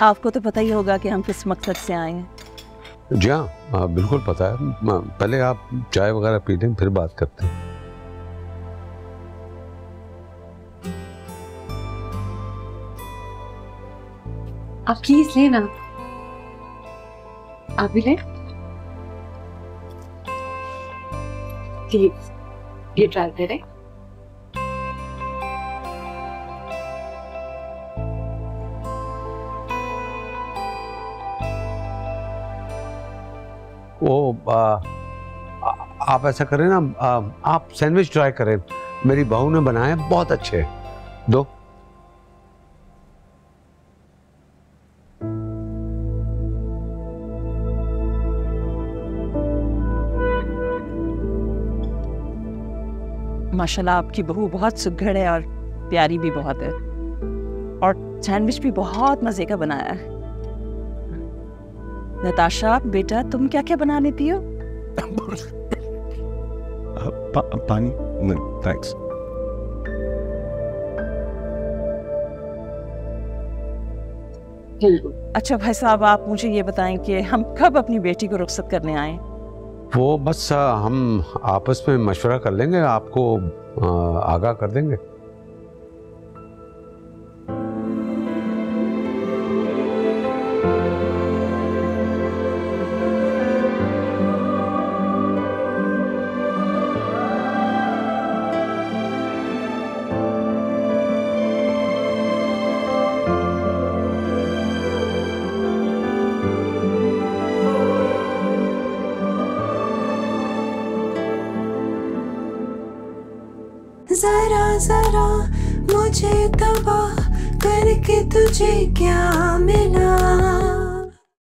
आपको तो पता ही होगा कि हम किस मकसद से आए हैं। जी हाँ बिल्कुल पता है। पहले आप चाय वगैरह पी लें फिर बात करते हैं। आप प्लीज़ लेना आप भी ले। ये ये ट्रायल करें वो आ, आप ऐसा करें ना आ, आप सैंडविच ट्राई करें। मेरी बहू ने बनाए बहुत अच्छे। दो। माशाल्लाह आपकी बहू बहुत सुघड़ है और प्यारी भी बहुत है। और सैंडविच भी बहुत मज़े का बनाया है। नताशा बेटा तुम क्या क्या बना लेती हो पा, पानी? थैंक्स अच्छा भाई साहब आप मुझे ये बताएँ कि हम कब अपनी बेटी को रुखसत करने आए? वो बस हम आपस में मशवरा कर लेंगे आपको आगाह कर देंगे। जरा जरा मुझे तबाह करके तुझे क्या मिला?